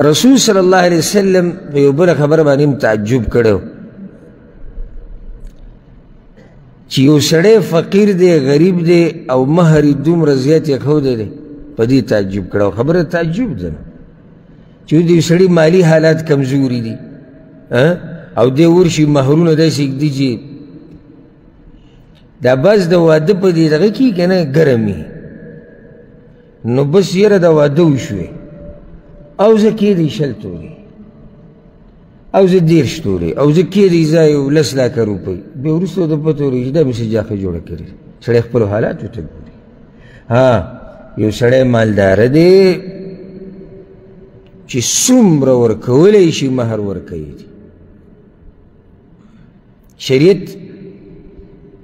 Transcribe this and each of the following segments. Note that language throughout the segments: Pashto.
رسول صلی الله علیه وسلم په یو بل خبر باندې تعجب کړو چې یو سړی فقیر دی غریب دی او مہر دومره زیات یې خو دی په دې تعجب کړو خبره تعجب ده چې دې سړی مالی حالات کمزوري دي او دې ورشي مہرونه داسې ږدي چې دا بس د واده په دې دغه کې که نه ګرمي نو بس یره د واده وشوې او زه کېدی شل تورې او زه دېرش تورې او زه کېدی ځای یو لس لاکه روپۍ بیا وروسته د پته ورېږي دا مې څه جاخه جوړه کړې سړی خپلو حالاتو ته ګوري ها یو سړی مالداره دی چې څومره ورکولی شي مهر ورکوي شریعت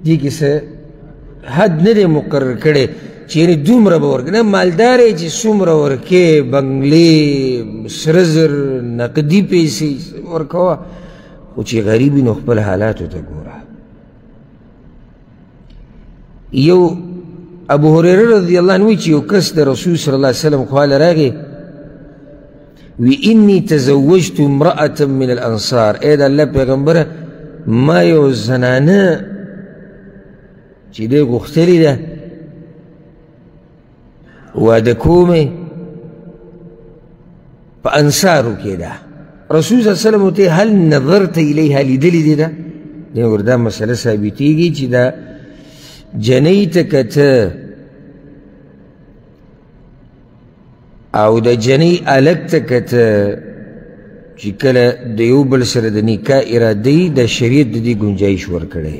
دې کې څه حد نه دی مقرر کړی چې یعنې دومره به ورکړي نه مالدار یې چې څومره ورکې بنګلې سره زر نقدي پیسې ورکوه خو چې غریب وي نو خپل حالاتو ته ګوره یو ابو هريره رضی الله عنه چې یو کس د رسول صلی الله علیه وسلم خواله راغی وی انی تزوجت امرأة من الانصار ای د الله پیغمبره ما یو زنانه چې دی غوښتلې ده واده کومې په انصارو کې ده رسول صلی الله علیه وسلم ته هل نظرت الیها لیدلې دي ده دې وردا مسله ثابتېږي چې دا جنۍ ته کته او د جنۍ الک ته کته چې کله د یو بل سره د نکاح اراده د شریعت د دې ګنجایش ورکړی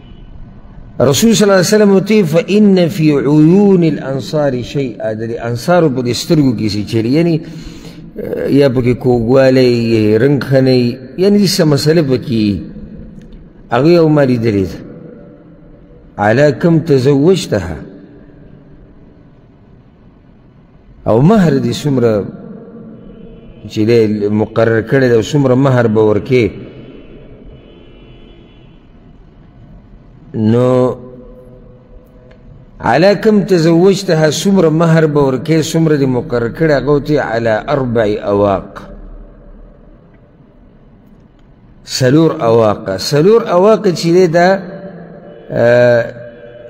رسول صلی الله علیه وسلم ته فإن في عيون الانصار شيئا د انصار په دسترګو کې شي چیرې یعنی یا پکې کوګواله یې رنگ خنه یعنی دې سم مسله پکې هغه یو مری درې علا کم تزوجتها او مهر دې څومره چې دی مقرر کړی دی او څومره مهر به ورکې نو علا کم تزوجتها څومره مهر به ورکې څومره دې مقرر کړی هغه ورته علا اربع اواق سلور اواقه سلور اواقه چې دی دا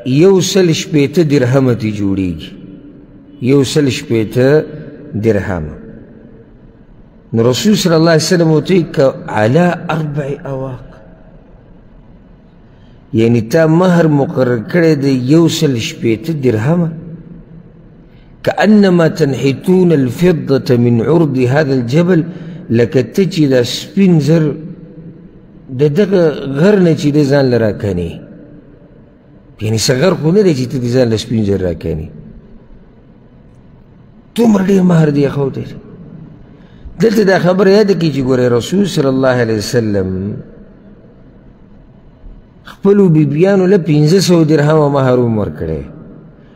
یو سل شپېته درهمه ترې جوړېږي یو سل شپېته درهمه نو رسول صلی الله علیه وسلم ورته وایي که علی اربع اواق یعنی تا مهر مقرر کړی دی یو سل شپېته درهمه کأنما تنحتون الفضة من عرض هذا الجبل لکه ته چې دا سپین زر د دغه غر نه چې دی ځان له راکنې یعنی څه غر خو نه دی چې ته د ځان له سپین زر راکنې دومره ډېر مهر دی خو دی دلته دا خبره یاد کی چې ګوره رسول صلی الله علیه وسلم خپل بیبیانو له 1500 درهم مهر عمر کړي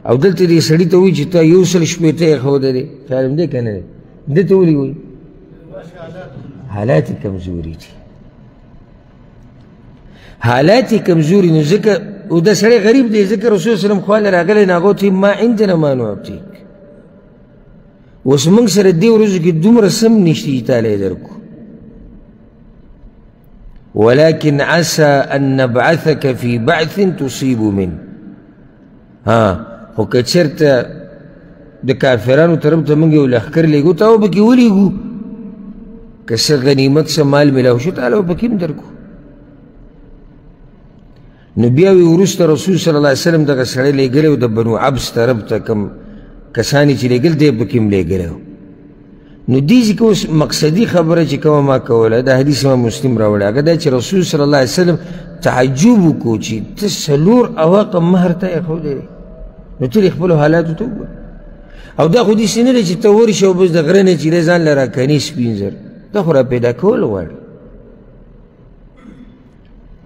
او دلته دې سړی ته وی چې تا یو سل شپې ته خو دی فهم دې کنه دې ته ولي وی حالات کمزوري دي حالات یې کمزوري نو ځکه او دا سړی غریب دی ځکه رسول صلی الله خواله راغلی نو هغه ته ما عندنا ما نعطیک اوس موږ سره دې ورځو کې دومره سم نشته چې تاله یې درکړو ولكن عسى أن نبعثك في بعث تصيب منه ها خو که چېرته د کافرانو طرف ته موږ یو لښکر لېږو ته به پکې ولېږو که څه غنیمت څه مال میلاو شو تعالی به پکې هم درکړو نو بیا وی وروسته رسول صلی الله علیه وسلم دغه سړی لېږلی و د بنو عبس طرف ته کوم کسان یې چې لېږل دی پکې هم لېږلی و نو دې ځکه اوس مقصدي خبره چې کومه ما کوله د حدیث امام مسلم راوړی هغه دا چې رسول صلی الله علیه وسلم تعجب وکړو چې ته څلور اواقه مهر ته ایښودی نو ته د خپلو حالاتو ته وګوره او دا خو داسې نه دی چې ته ورشې او بس د غره نه چې دی ځان له راکنې سپین زر دا خو را پیدا کول غواړي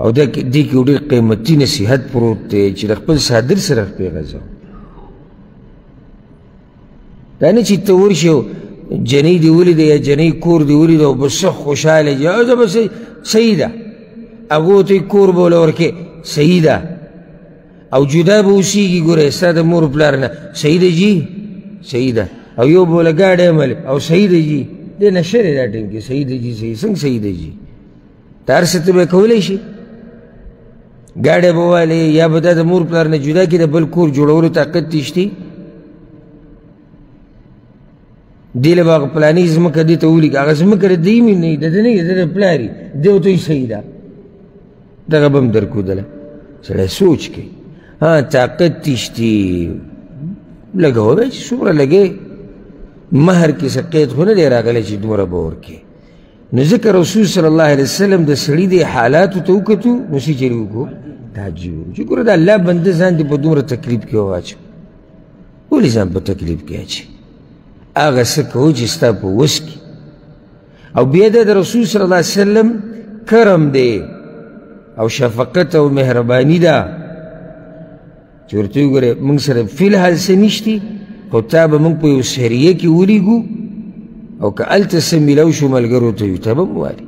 او دا دې کې ډېر قیمتي نصیحت پروت دی چې د خپل صادر سره پرې غځوو دا نه چې ته ورشې جنۍ دې ولیده یا جنۍ کور دې ولیده او بس خوشحاله یې او زه به صحیح ده هغو ته کور به وله ورکې صحیح ده او جدا به اوسېږي ګوره ستا د مور پلار نه صحیح ده جي صحیح ده او یو به وله ګاډی عمل او صحیح ده جي دې نشه دی دا ټیم کې صحیح ده جي صحیح څنګه صحیح ده جي ته هر څه ته به کولی شي ګاډی به والې یا به دا د مور پلار نه جدا کړي د بل کور جوړولو طاقت دې شته دې له به هغه پلاني ځمکه دې ته ولیږي هغه ځمکه د دوی مې نه وي د ده نه وي د ده پلار وي دی ورته وایي صحیح ده دغه به هم درکودله سړی سوچ کوي ها طاقت دې شته لګوه به چې څومره لګې مهر کې څه قید خو نه دی راغلی چې دومره به ورکړي نو ځکه رسول صلی الله علیه وسلم د سړي د حالاتو ته وکتو نو څه چېرې وکړو تعجب وکړو چې ګوره د الله بنده ځان دې په دومره تکلیف کې واچو ولې ځان په تکلیف کې اچي هغه څه کوو چې ستا په وس کې او بیا دا د رسول صلی الله علیه وسلم کرم دی او شفقت او مهرباني ده چې ورته یې وګوره موږ سره فی الحال څه نشتي خو تا به موږ په یو سریه کې ولیږو او که هلته څه میلاو شو ملګرو ته یو ته به هم ووایي